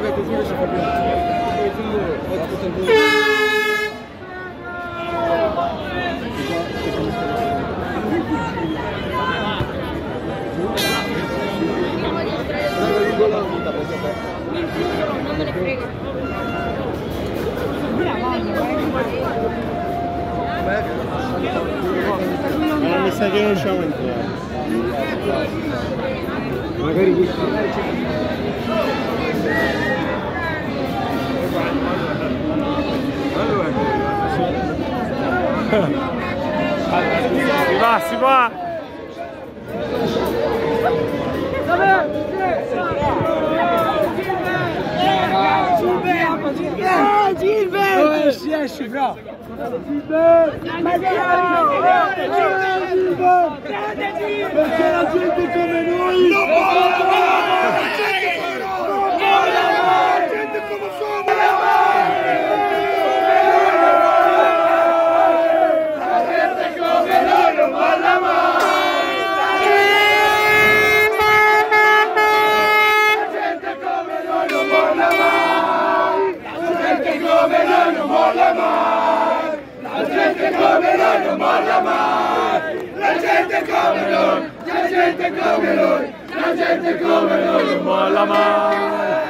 Deve così si fa Ma mi sa che non siamo entrati. Magari Si va, si va! Dove si esce, bro? Perché la gente molla mai, la gente come noi non molla mai, la gente come noi, la gente come noi, la gente come noi non molla mai.